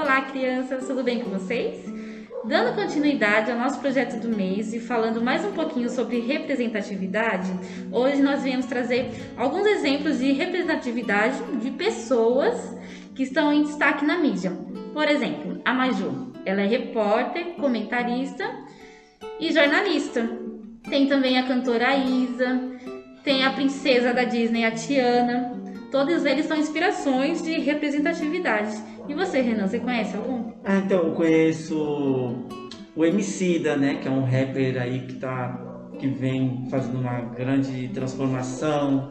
Olá, crianças, tudo bem com vocês? Dando continuidade ao nosso projeto do mês e falando mais um pouquinho sobre representatividade, hoje nós viemos trazer alguns exemplos de representatividade de pessoas que estão em destaque na mídia. Por exemplo, a Maju, ela é repórter, comentarista e jornalista. Tem também a cantora Isa, tem a princesa da Disney, a Tiana. Todos eles são inspirações de representatividade. E você, Renan, você conhece algum? Ah, então eu conheço o Emicida, né, que é um rapper aí que tá que vem fazendo uma grande transformação,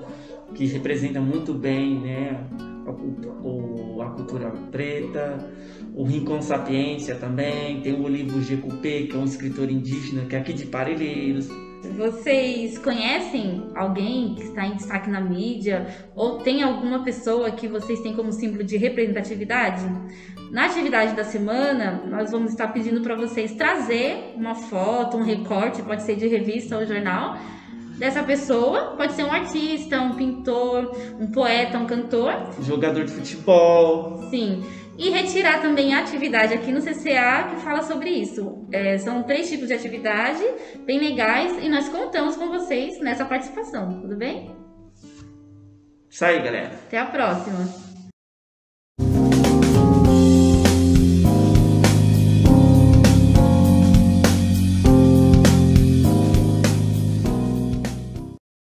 que representa muito bem, né, a, a cultura preta, o Rincon Sapiência também, tem o Olívio Jecupé, que é um escritor indígena que é aqui de Parelheiros. Vocês conhecem alguém que está em destaque na mídia ou tem alguma pessoa que vocês têm como símbolo de representatividade? Na atividade da semana, nós vamos estar pedindo para vocês trazer uma foto, um recorte, pode ser de revista ou jornal, dessa pessoa. Pode ser um artista, um pintor, um poeta, um cantor. Jogador de futebol. Sim. E retirar também a atividade aqui no CCA que fala sobre isso. É, são três tipos de atividade bem legais e nós contamos com vocês nessa participação, tudo bem? Isso aí, galera. Até a próxima.